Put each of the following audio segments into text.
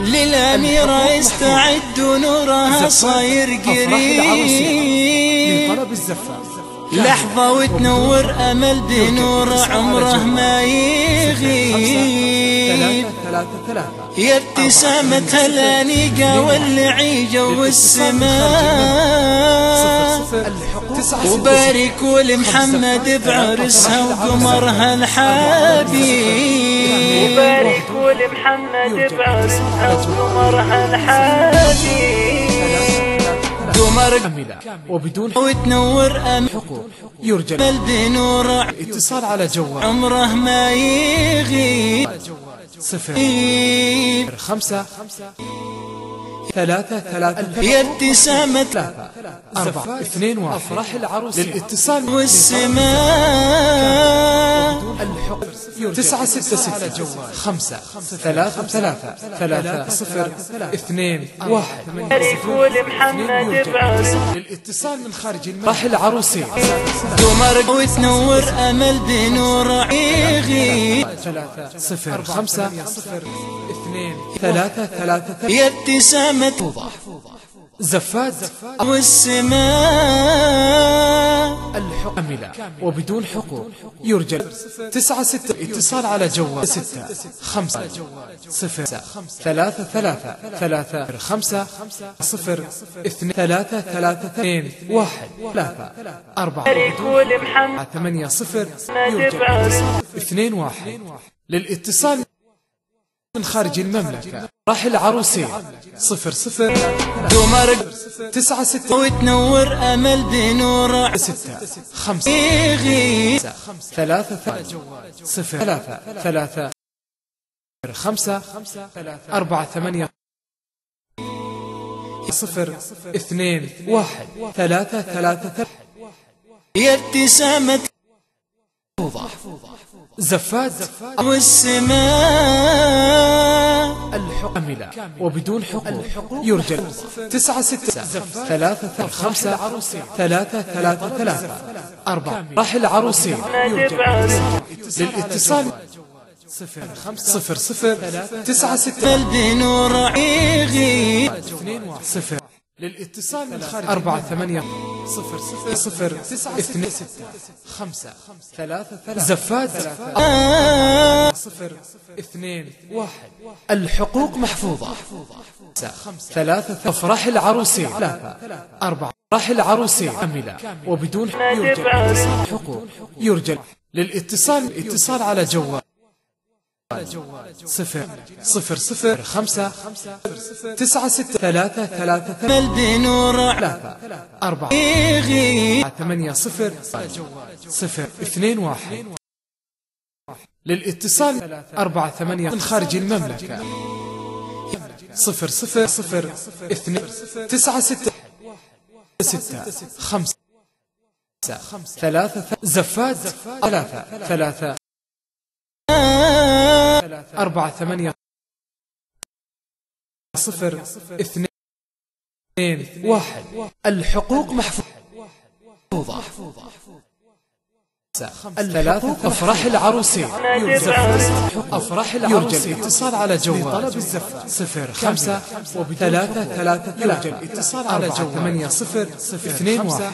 للأميرة استعد نورها صاير قريب. لحظة وتنور أمل بنور عمره ما يغيب. يا ابتسامة الأنيقة والعيجة والسماء. وباركوا لمحمد بعرسها وقمرها الحبيب. وباركوا لمحمد بعرسها وقمرها الحبيب قمر كاملة وبدون وتنور أمل. حقوق. يرجى بنور اتصال على جوال. عمره ما يغيب. صفر. خمسة. ثلاثة. ثلاثة. يا ابتسامة. ثلاثة. أربعة. اثنين واحد. أفراح العروس. للاتصال. والسماء. تسعة ستة ستة. خمسة. ثلاثة ثلاثة. ثلاثة. صفر. اثنين واحد. للاتصال من خارج المنزل راح العروسين قمر وتنور أمل بنور يغيب ثلاثة صفر. خمسة. صفر. اثنين. ثلاثة ثلاثة يا ابتسامة. زفات. والسماء كاملة وبدون حقوق. يرجى تسعة ستة. اتصال على جوال ستة. خمسة. صفر. ثلاثة ثلاثة. ثلاثة خمسة. صفر. اثنين. ثلاثة ثلاثة اثنين. واحد. ثلاثة. أربعة. ثمانية صفر. يرجى. اثنين واحد. للاتصال من خارج المملكة. راح العروسين. صفر صفر. قمر تسعة ستة. وتنور أمل بنور ستة. خمسة. ثلاثة ثلاثة. صفر. ثلاثة ثلاثة. خمسة. أربعة ثمانية. صفر. اثنين. واحد. ثلاثة ثلاثة ثلاثة. يا ابتسامة. زفات والسماء الحق كاملة وبدون حقوق يرجى تسعة ستة ثلاثة خمسة ثلاثة ثلاثة ثلاثة أربعة راح العروسين للاتصال صفر خمسة صفر صفر تسعة ستة يغيب اثنين واحد صفر للاتصال من خارج أربعة ثمانية. صفر صفر صفر تسعة اثنين. ستة خمسة. ثلاثة ثلاثة. زفات صفر اثنين واحد. الحقوق محفوظة. ثلاثة أفراح العروسين ثلاثة. أربعة. أفراح العروسين كاملة. وبدون يرجى. حقوق. يرجى. للاتصال اتصال على جوال. صفر صفر صفر خمسة تسعة ستة ثلاثة ثلاثة البنور ثلاثة أربعة ثمانية صفر صفر اثنين واحد للاتصال أربعة ثمانية من خارج المملكة صفر صفر صفر اثنين تسعة ستة ستة خمسة ثلاثة زفات ثلاثة ثلاثة أربعة ثمانية صفر اثنين واحد. الحقوق محفوظة. الثلاثة أفراح العروسين. أفراح العروسين. اتصال على جوال. طلب الزفة صفر خمسة ثلاثة ثلاثة يرجى الاتصال على جوال. ثمانية صفر صفر اثنين واحد.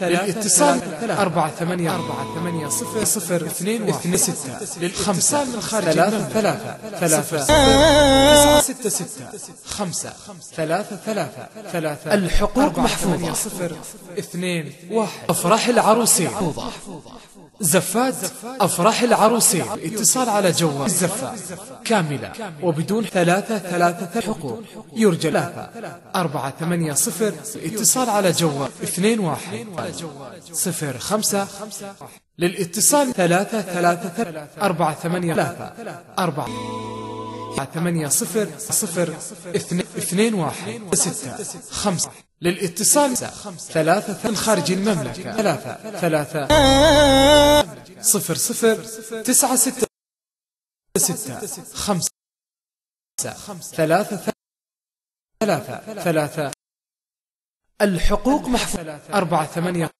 للاتصال أربعة ثمانية. أربعة ثمانية صفر صفر اثنين واحد. ستة. للاتصال من خارج ثلاثة ثلاثة ثلاثة. تسعة ستة ستة. خمسة. ثلاثة ثلاثة. ثلاثة. الحقوق محفوظة. صفر اثنين واحد. أفراح العروسين. زفات أفراح العروسين اتصال على جوال الزفة كاملة وبدون ثلاثة ثلاثة حقوق. يرجى ثلاثة أربعة ثمانية صفر اتصال على جوال اثنين واحد صفر خمسة للاتصال ثلاثة ثلاثة أربعة ثمانية ثلاثة أربعة ثمانية صفر صفر اثنين, اثنين واحد ستة خمسة. للاتصال ثلاثة من خارج المملكة. ثلاثة. ثلاثة. صفر صفر تسعة ستة ستة. خمسة. ثلاثة. ثلاثة. ثلاثة. الحقوق محفوظة. أربعة ثمانية.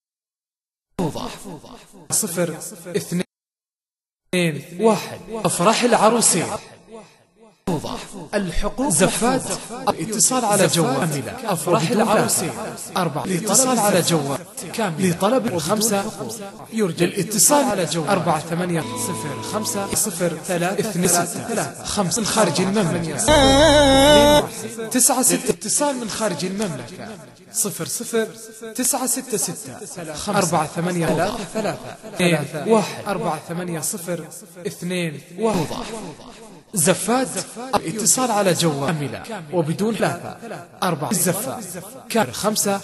صفر اثنين واحد. أفراح العروسين. الحقوق زفات الاتصال على جوال. أفراح العروسين أربعة. الاتصال على جوال. كامل لطلب خمسة يرجى الاتصال على جوال. أربعة ثمانية صفر خمسة صفر ثلاثة اثنين ستة. خمسة. من خارج المملكة. تسعة ستة. اتصال من خارج المملكة. صفر صفر تسعة ستة ستة. خمسة. أربعة ثمانية ثلاثة ثلاثة. واحد. أربعة ثمانية صفر اثنين واحد. زفات الاتصال على جوال كاملة وبدون ثلاثة أربعة الزفات كامل خمسة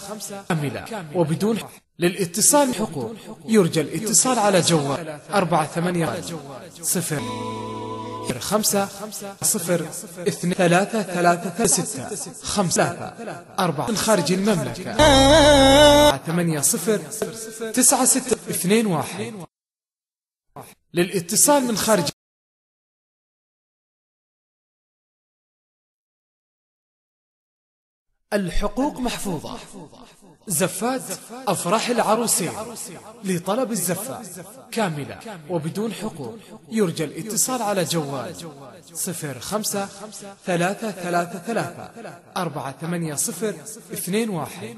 كاملة وبدون للاتصال حقوق. يرجى الاتصال على جوال أربعة ثمانية صفر خمسة صفر اثنين ثلاثة ثلاثة ستة خمسة أربعة. من خارج المملكة. ثمانية صفر تسعة ستة اثنين واحد. للاتصال من خارج الحقوق محفوظة. زفات أفراح العروسين لطلب الزفة كاملة وبدون حقوق. يرجى الاتصال على جوال صفر خمسة ثلاثة ثلاثة ثلاثة أربعة ثمانية صفر اثنين واحد.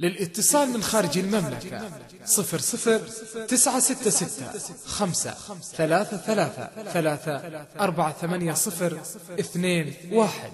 للاتصال من خارج المملكة صفر صفر تسعة ستة ستة خمسة ثلاثة ثلاثة ثلاثة أربعة ثمانية صفر اثنين واحد.